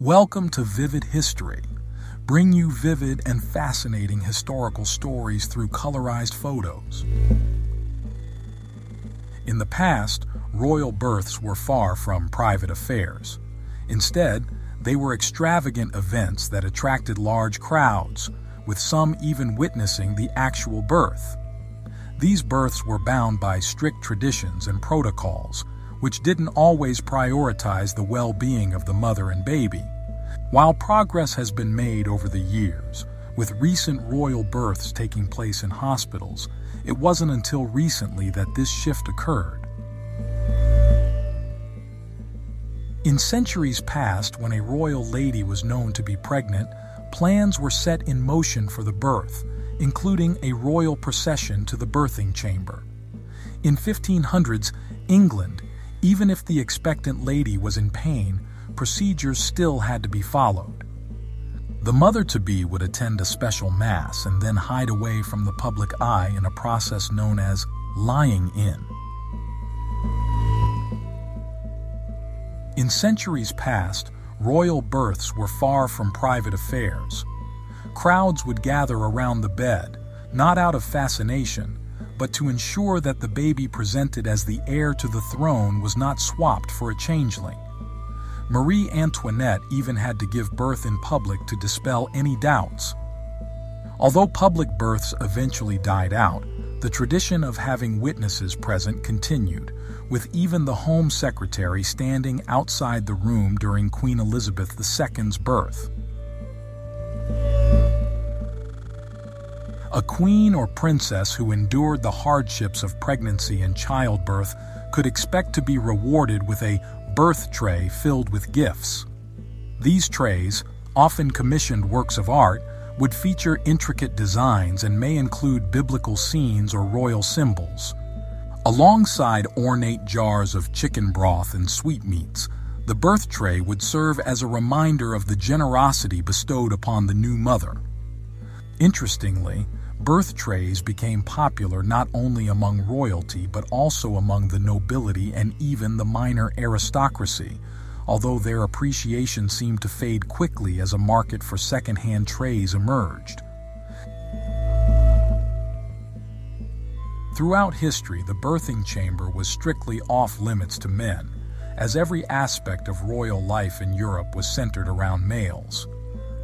Welcome to Vivid History. Bring you vivid and fascinating historical stories through colorized photos. In the past, royal births were far from private affairs. Instead, they were extravagant events that attracted large crowds, with some even witnessing the actual birth. These births were bound by strict traditions and protocols, which didn't always prioritize the well-being of the mother and baby. While progress has been made over the years, with recent royal births taking place in hospitals, it wasn't until recently that this shift occurred. In centuries past, when a royal lady was known to be pregnant, plans were set in motion for the birth, including a royal procession to the birthing chamber. In 1500s, England, even if the expectant lady was in pain, procedures still had to be followed. The mother-to-be would attend a special mass and then hide away from the public eye in a process known as lying in. In centuries past, royal births were far from private affairs. Crowds would gather around the bed, not out of fascination, but to ensure that the baby presented as the heir to the throne was not swapped for a changeling. Marie Antoinette even had to give birth in public to dispel any doubts. Although public births eventually died out, the tradition of having witnesses present continued, with even the Home Secretary standing outside the room during Queen Elizabeth II's birth. A queen or princess who endured the hardships of pregnancy and childbirth could expect to be rewarded with a birth tray filled with gifts. These trays, often commissioned works of art, would feature intricate designs and may include biblical scenes or royal symbols. Alongside ornate jars of chicken broth and sweetmeats, the birth tray would serve as a reminder of the generosity bestowed upon the new mother. Interestingly, birth trays became popular not only among royalty but also among the nobility and even the minor aristocracy, although their appreciation seemed to fade quickly as a market for second-hand trays emerged. Throughout history, the birthing chamber was strictly off-limits to men, as every aspect of royal life in Europe was centered around males.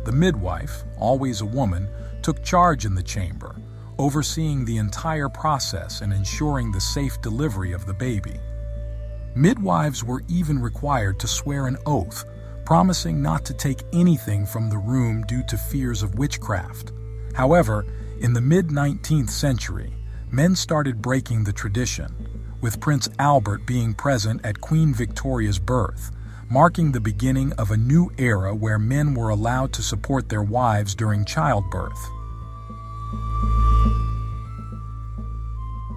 The midwife, always a woman, took charge in the chamber, overseeing the entire process and ensuring the safe delivery of the baby. Midwives were even required to swear an oath, promising not to take anything from the room due to fears of witchcraft. However, in the mid-19th century, men started breaking the tradition, with Prince Albert being present at Queen Victoria's birth, marking the beginning of a new era where men were allowed to support their wives during childbirth.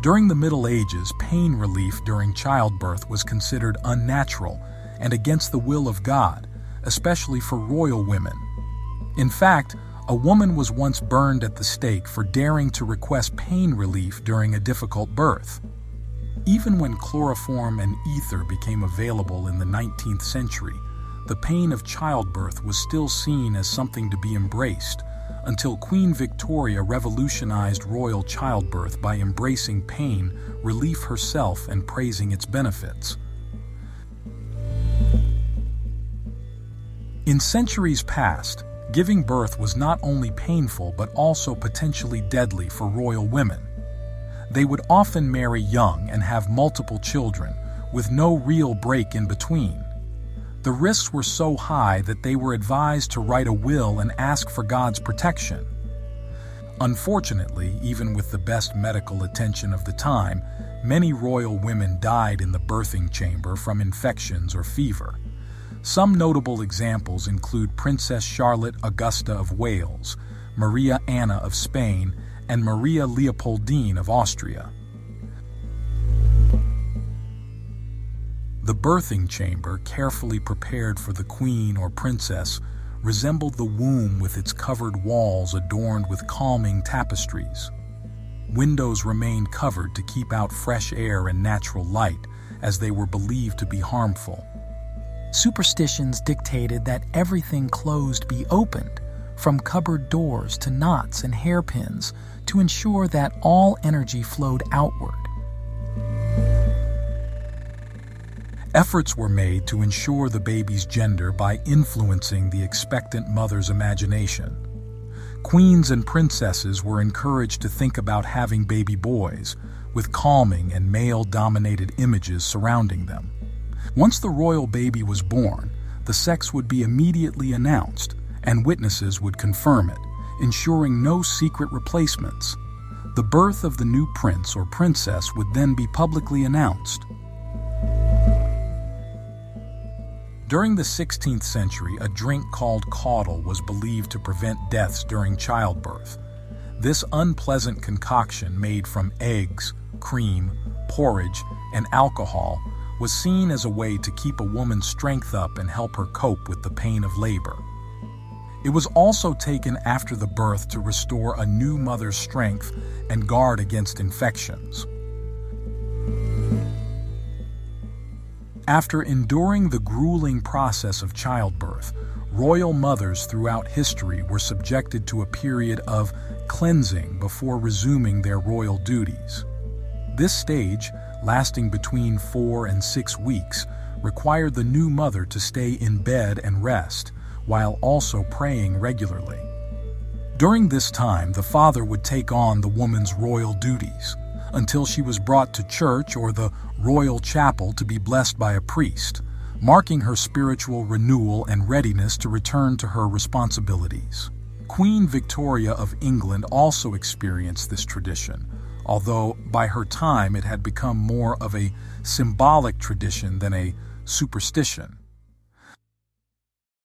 During the Middle Ages, pain relief during childbirth was considered unnatural and against the will of God, especially for royal women. In fact, a woman was once burned at the stake for daring to request pain relief during a difficult birth. Even when chloroform and ether became available in the 19th century, the pain of childbirth was still seen as something to be embraced, until Queen Victoria revolutionized royal childbirth by embracing pain, relief herself, and praising its benefits. In centuries past, giving birth was not only painful but also potentially deadly for royal women. They would often marry young and have multiple children, with no real break in between. The risks were so high that they were advised to write a will and ask for God's protection. Unfortunately, even with the best medical attention of the time, many royal women died in the birthing chamber from infections or fever. Some notable examples include Princess Charlotte Augusta of Wales, Maria Anna of Spain, and Maria Leopoldine of Austria. The birthing chamber, carefully prepared for the queen or princess, resembled the womb with its covered walls adorned with calming tapestries. Windows remained covered to keep out fresh air and natural light, as they were believed to be harmful. Superstitions dictated that everything closed be opened, from cupboard doors to knots and hairpins, to ensure that all energy flowed outward. Efforts were made to ensure the baby's gender by influencing the expectant mother's imagination. Queens and princesses were encouraged to think about having baby boys, with calming and male-dominated images surrounding them. Once the royal baby was born, the sex would be immediately announced, and witnesses would confirm it, ensuring no secret replacements. The birth of the new prince or princess would then be publicly announced. During the 16th century, a drink called caudle was believed to prevent deaths during childbirth. This unpleasant concoction made from eggs, cream, porridge, and alcohol was seen as a way to keep a woman's strength up and help her cope with the pain of labor. It was also taken after the birth to restore a new mother's strength and guard against infections. After enduring the grueling process of childbirth, royal mothers throughout history were subjected to a period of cleansing before resuming their royal duties. This stage, lasting between four and six weeks, required the new mother to stay in bed and rest, while also praying regularly. During this time, the father would take on the woman's royal duties until she was brought to church or the royal chapel to be blessed by a priest, marking her spiritual renewal and readiness to return to her responsibilities. Queen Victoria of England also experienced this tradition, although by her time it had become more of a symbolic tradition than a superstition.